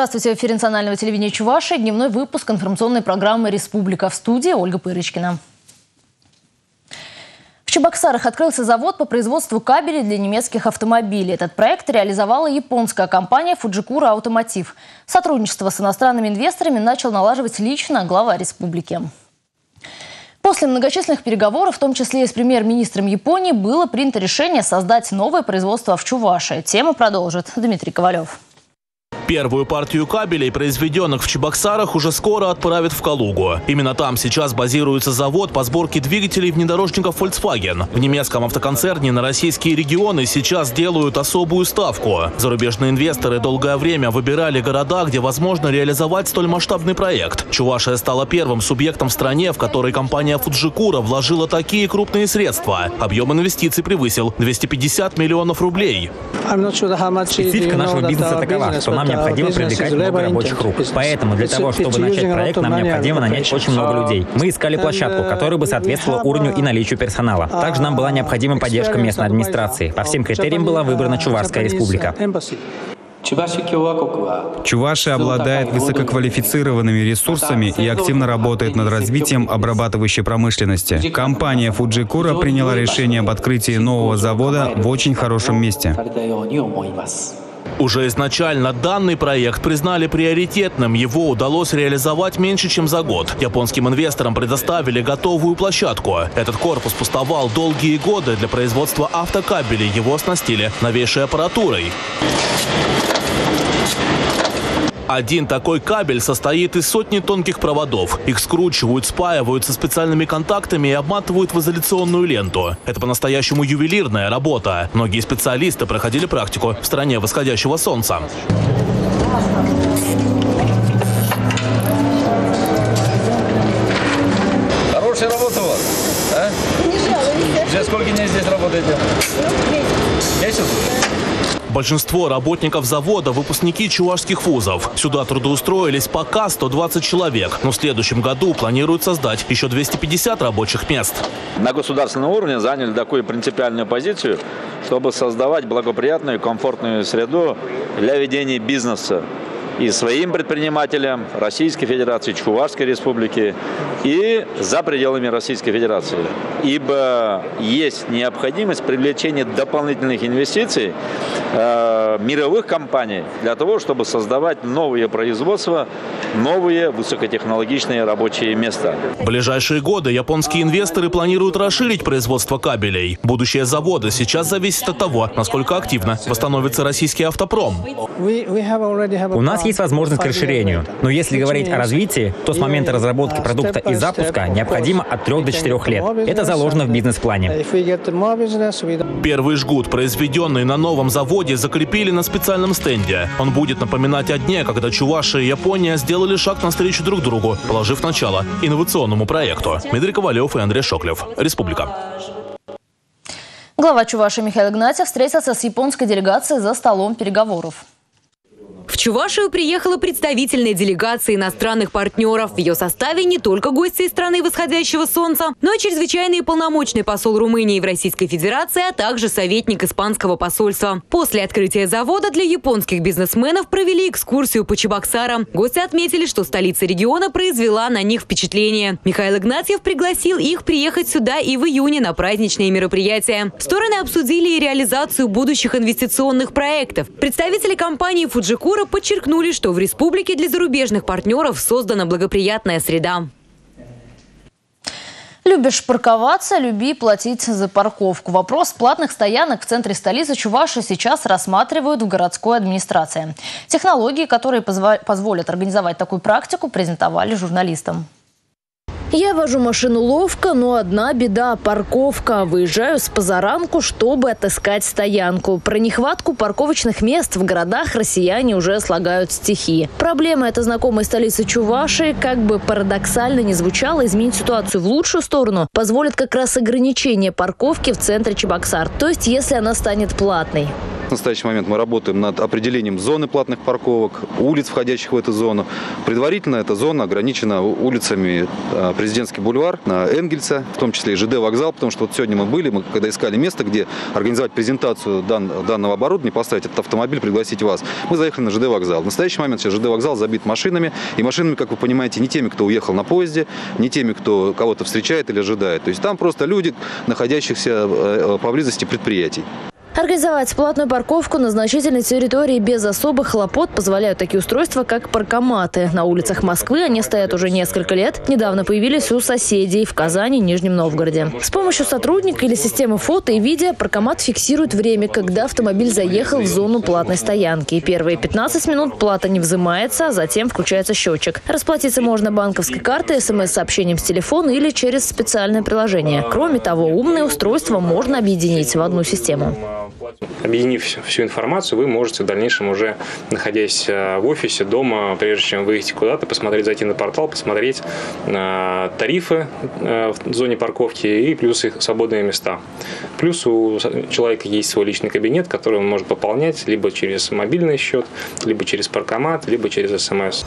Здравствуйте, в эфире национального телевидения Чуваши. Дневной выпуск информационной программы «Республика» в студии Ольга Пырочкина. В Чебоксарах открылся завод по производству кабелей для немецких автомобилей. Этот проект реализовала японская компания Fujikura Automotive. Сотрудничество с иностранными инвесторами начал налаживать лично глава республики. После многочисленных переговоров, в том числе и с премьер-министром Японии, было принято решение создать новое производство в Чувашии. Тему продолжит Дмитрий Ковалев. Первую партию кабелей, произведенных в Чебоксарах, уже скоро отправят в Калугу. Именно там сейчас базируется завод по сборке двигателей внедорожников Volkswagen. В немецком автоконцерне на российские регионы сейчас делают особую ставку. Зарубежные инвесторы долгое время выбирали города, где возможно реализовать столь масштабный проект. Чувашия стала первым субъектом в стране, в которой компания Фуджикура вложила такие крупные средства. Объем инвестиций превысил 250 миллионов рублей. Специфика нашего бизнеса такова, что нам необходимо привлекать много рабочих рук. Поэтому для того, чтобы начать проект, нам необходимо нанять очень много людей. Мы искали площадку, которая бы соответствовала уровню и наличию персонала. Также нам была необходима поддержка местной администрации. По всем критериям была выбрана Чувашская республика. Чувашия обладает высококвалифицированными ресурсами и активно работает над развитием обрабатывающей промышленности. Компания Fujikura приняла решение об открытии нового завода в очень хорошем месте. Уже изначально данный проект признали приоритетным. Его удалось реализовать меньше, чем за год. Японским инвесторам предоставили готовую площадку. Этот корпус пустовал долгие годы. Для производства автокабелей его оснастили новейшей аппаратурой. Один такой кабель состоит из сотни тонких проводов. Их скручивают, спаивают со специальными контактами и обматывают в изоляционную ленту. Это по-настоящему ювелирная работа. Многие специалисты проходили практику в стране восходящего солнца. Хорошая работа у вас, а? Не жалуйся. Уже сколько дней здесь работаете? Месяц? Большинство работников завода – выпускники чувашских вузов. Сюда трудоустроились пока 120 человек, но в следующем году планируют создать еще 250 рабочих мест. На государственном уровне заняли такую принципиальную позицию, чтобы создавать благоприятную, комфортную среду для ведения бизнеса и своим предпринимателям Российской Федерации, Чувашской Республики и за пределами Российской Федерации. Ибо есть необходимость привлечения дополнительных инвестиций э, мировых компаний для того, чтобы создавать новые производства, новые высокотехнологичные рабочие места. В ближайшие годы японские инвесторы планируют расширить производство кабелей. Будущее завода сейчас зависит от того, насколько активно восстановится российский автопром. У нас есть возможность к расширению. Но если говорить о развитии, то с момента разработки продукта и запуска необходимо от 3 до 4 лет. Это заложено в бизнес-плане. Первый жгут, произведенный на новом заводе, закрепили на специальном стенде. Он будет напоминать о дне, когда Чувашия и Япония сделали шаг навстречу друг другу, положив начало инновационному проекту. Дмитрий Ковалев и Андрей Шоклев. Республика. Глава Чуваши Михаил Игнатьев встретился с японской делегацией за столом переговоров. В Чувашию приехала представительная делегация иностранных партнеров. В ее составе не только гости из страны восходящего солнца, но и чрезвычайный полномочный посол Румынии в Российской Федерации, а также советник испанского посольства. После открытия завода для японских бизнесменов провели экскурсию по Чебоксарам. Гости отметили, что столица региона произвела на них впечатление. Михаил Игнатьев пригласил их приехать сюда и в июне на праздничные мероприятия. Стороны обсудили и реализацию будущих инвестиционных проектов. Представители компании «Фуджикура» Партнеры подчеркнули, что в республике для зарубежных партнеров создана благоприятная среда. Любишь парковаться, люби платить за парковку. Вопрос платных стоянок в центре столицы Чуваши сейчас рассматривают в городской администрации. Технологии, которые позволят организовать такую практику, презентовали журналистам. Я вожу машину ловко, но одна беда – парковка. Выезжаю с позаранку, чтобы отыскать стоянку. Про нехватку парковочных мест в городах россияне уже слагают стихи. Проблема эта знакомой столицы Чувашии, как бы парадоксально не звучало, изменить ситуацию в лучшую сторону позволит как раз ограничение парковки в центре Чебоксар. То есть, если она станет платной. В настоящий момент мы работаем над определением зоны платных парковок, улиц, входящих в эту зону. Предварительно эта зона ограничена улицами а, Президентский бульвар, Энгельса, в том числе и ЖД вокзал, потому что вот сегодня мы были, мы когда искали место, где организовать презентацию дан, данного оборудования, поставить этот автомобиль, пригласить вас, мы заехали на ЖД вокзал. В настоящий момент сейчас ЖД вокзал забит машинами, и машинами, как вы понимаете, не теми, кто уехал на поезде, не теми, кто кого-то встречает или ожидает. То есть там просто люди, находящихся э, поблизости предприятий. Организовать платную парковку на значительной территории без особых хлопот позволяют такие устройства, как паркоматы. На улицах Москвы они стоят уже несколько лет. Недавно появились у соседей в Казани и Нижнем Новгороде. С помощью сотрудника или системы фото и видео паркомат фиксирует время, когда автомобиль заехал в зону платной стоянки. Первые 15 минут плата не взимается, а затем включается счетчик. Расплатиться можно банковской картой, смс-сообщением с телефона или через специальное приложение. Кроме того, умные устройства можно объединить в одну систему. Объединив всю информацию, вы можете в дальнейшем уже, находясь э, в офисе, дома, прежде чем выйти куда-то, посмотреть, зайти на портал, посмотреть э, тарифы э, в зоне парковки и плюс их свободные места. Плюс у человека есть свой личный кабинет, который он может пополнять либо через мобильный счет, либо через паркомат, либо через СМС.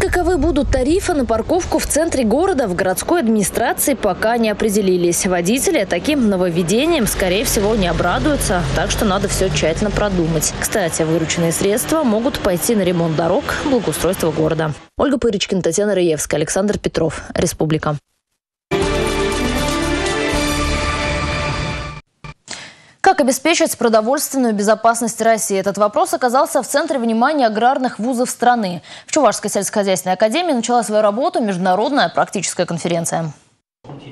Каковы будут тарифы на парковку в центре города, в городской администрации пока не определились. Водители таким нововведением, скорее всего, не обрадуются, так что надо все тщательно продумать. Кстати, вырученные средства могут пойти на ремонт дорог, благоустройство города. Ольга Пырочкина, Татьяна Раевская, Александр Петров. Республика. Как обеспечить продовольственную безопасность России? Этот вопрос оказался в центре внимания аграрных вузов страны. В Чувашской сельскохозяйственной академии начала свою работу международная практическая конференция.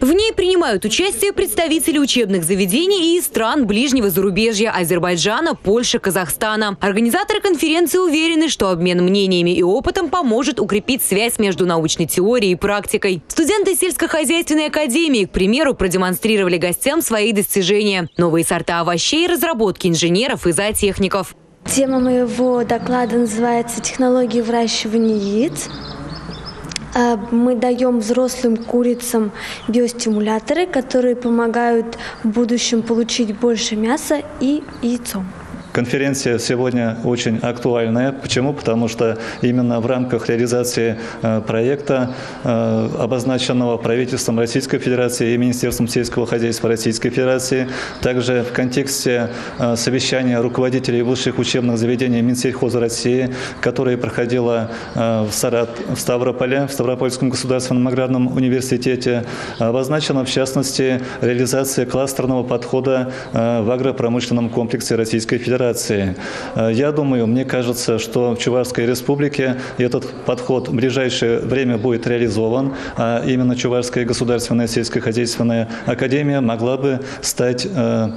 В ней принимают участие представители учебных заведений и стран ближнего зарубежья – Азербайджана, Польши, Казахстана. Организаторы конференции уверены, что обмен мнениями и опытом поможет укрепить связь между научной теорией и практикой. Студенты сельскохозяйственной академии, к примеру, продемонстрировали гостям свои достижения. Новые сорта овощей разработки инженеров и зоотехников. Тема моего доклада называется «Технологии выращивания яиц». А, мы даем взрослым курицам биостимуляторы, которые помогают в будущем получить больше мяса и яйцом. Конференция сегодня очень актуальная. Почему? Потому что именно в рамках реализации э, проекта, э, обозначенного правительством Российской Федерации и Министерством сельского хозяйства Российской Федерации, также в контексте э, совещания руководителей высших учебных заведений Минсельхоза России, которое проходило в, Сарат, в Ставрополе, в Ставропольском государственном аграрном университете, обозначена в частности реализация кластерного подхода в агропромышленном комплексе Российской Федерации. Федерации. Э, я думаю, мне кажется, что в Чувашской Республике этот подход в ближайшее время будет реализован. А именно Чувашская государственная сельскохозяйственная академия могла бы стать э,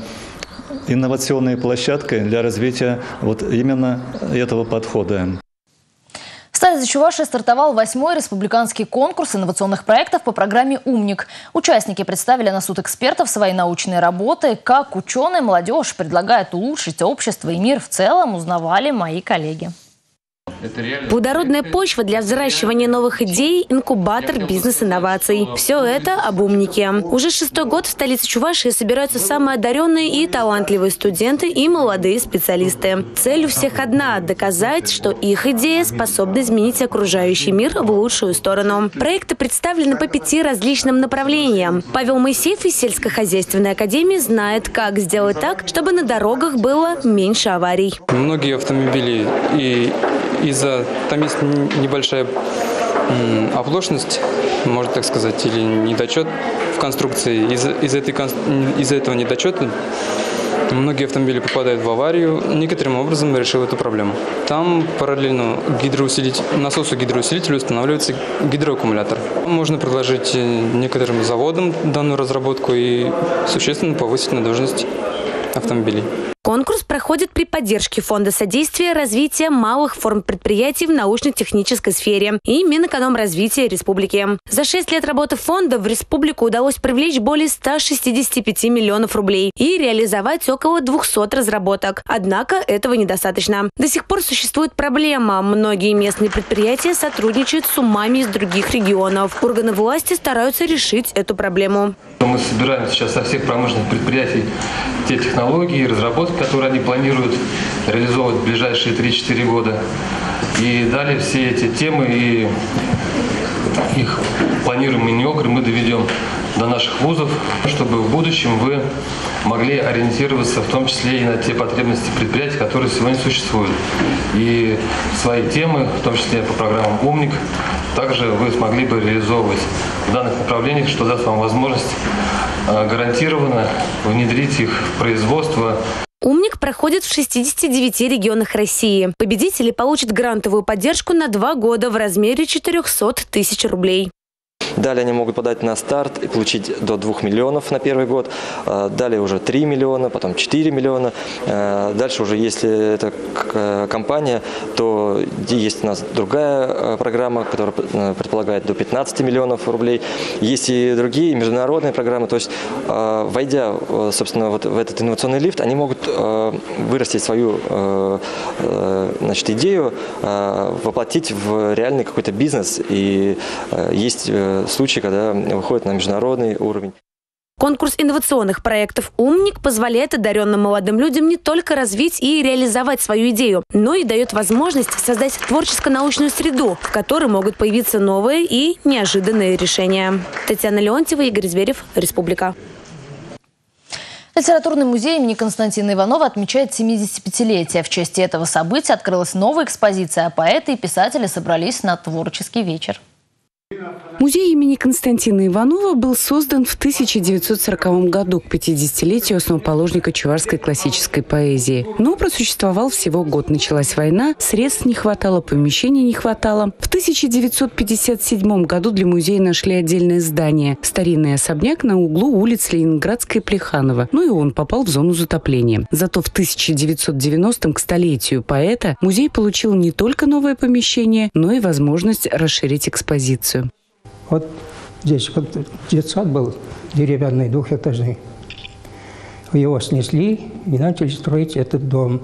инновационной площадкой для развития вот именно этого подхода. Столице Чувашии стартовал восьмой республиканский конкурс инновационных проектов по программе «Умник». Участники представили на суд экспертов свои научные работы. Как ученые молодежь предлагает улучшить общество и мир в целом, узнавали мои коллеги. Плодородная почва для взращивания новых идей, инкубатор бизнес-инноваций. Все это об умнике. Уже шестой год в столице Чувашии собираются самые одаренные и талантливые студенты и молодые специалисты. Цель у всех одна – доказать, что их идея способна изменить окружающий мир в лучшую сторону. Проекты представлены по пяти различным направлениям. Павел Моисеев из сельскохозяйственной академии знает, как сделать так, чтобы на дорогах было меньше аварий. Многие автомобили и из-за там есть небольшая оплошность, можно так сказать, или недочет в конструкции. Из, из, этой, из этого недочета многие автомобили попадают в аварию. Некоторым образом решил эту проблему. Там параллельно гидроусилитель, насосу гидроусилителя устанавливается гидроаккумулятор. Можно предложить некоторым заводам данную разработку и существенно повысить надежность автомобилей. Конкурс проходит при поддержке Фонда содействия развития малых форм предприятий в научно-технической сфере и Минэкономразвития Республики. За шесть лет работы фонда в республику удалось привлечь более 165 миллионов рублей и реализовать около 200 разработок. Однако этого недостаточно. До сих пор существует проблема. Многие местные предприятия сотрудничают с умами из других регионов. Органы власти стараются решить эту проблему. Мы собираем сейчас со всех промышленных предприятий те технологии и разработки, который они планируют реализовывать в ближайшие 3-4 года. И далее все эти темы и их планируемые неокры мы доведем до наших вузов, чтобы в будущем вы могли ориентироваться в том числе и на те потребности предприятий, которые сегодня существуют. И свои темы, в том числе по программам «Умник», также вы смогли бы реализовывать в данных направлениях, что даст вам возможность э, гарантированно внедрить их в производство. Умник проходит в 69 регионах России. Победители получат грантовую поддержку на два года в размере 400 тысяч рублей. Далее они могут подать на старт и получить до 2 миллионов на первый год. А, далее уже 3 миллиона, потом 4 миллиона. А, дальше уже, если это компания, то есть у нас другая а, программа, которая предполагает до 15 миллионов рублей. Есть и другие международные программы. То есть, войдя, собственно, вот в этот инновационный лифт, они могут вырастить свою значит, идею, воплотить в реальный какой-то бизнес. И есть э, случаи, когда выходят на международный уровень. Конкурс инновационных проектов «Умник» позволяет одаренным молодым людям не только развить и реализовать свою идею, но и дает возможность создать творческо-научную среду, в которой могут появиться новые и неожиданные решения. Татьяна Леонтьева, Игорь Зверев, Республика. Литературный музей имени Константина Иванова отмечает 75-летие. В честь этого события открылась новая экспозиция, а поэты и писатели собрались на творческий вечер. Музей имени Константина Иванова был создан в 1940 году к 50-летию основоположника чувашской классической поэзии. Но просуществовал всего год. Началась война, средств не хватало, помещений не хватало. В 1957 году для музея нашли отдельное здание – старинный особняк на углу улиц Ленинградской и Плеханова. Ну и он попал в зону затопления. Зато в 1990 к столетию поэта музей получил не только новое помещение, но и возможность расширить экспозицию. Вот здесь вот детсад был деревянный, двухэтажный. Его снесли и начали строить этот дом.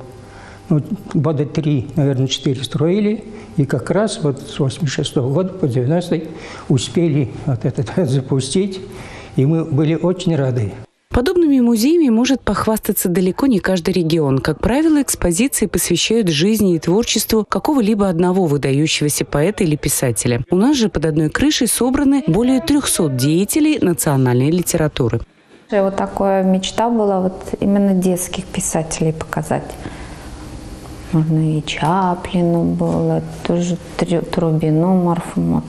Ну, года три, наверное, четыре строили, и как раз вот с 86 -го года по 90 успели вот этот запустить, и мы были очень рады. Подобными музеями может похвастаться далеко не каждый регион. Как правило, экспозиции посвящают жизни и творчеству какого-либо одного выдающегося поэта или писателя. У нас же под одной крышей собраны более 300 деятелей национальной литературы. Вот такая мечта была вот именно детских писателей показать. Можно и Чаплину было, тоже Трубину, Марфумот.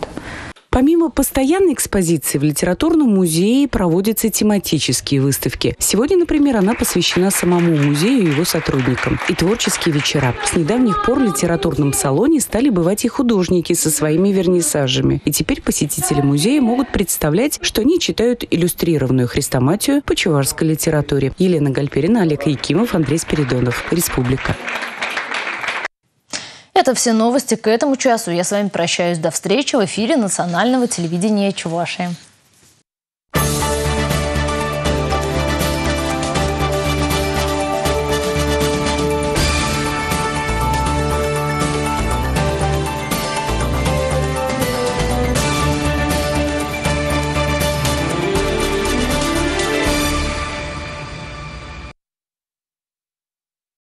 Помимо постоянной экспозиции в литературном музее проводятся тематические выставки. Сегодня, например, она посвящена самому музею и его сотрудникам. И творческие вечера. С недавних пор в литературном салоне стали бывать и художники со своими вернисажами. И теперь посетители музея могут представлять, что они читают иллюстрированную хрестоматию по чувашской литературе. Елена Гальперина, Олег Якимов, Андрей Спиридонов. Республика. Это все новости к этому часу. Я с вами прощаюсь до встречи в эфире национального телевидения Чувашии.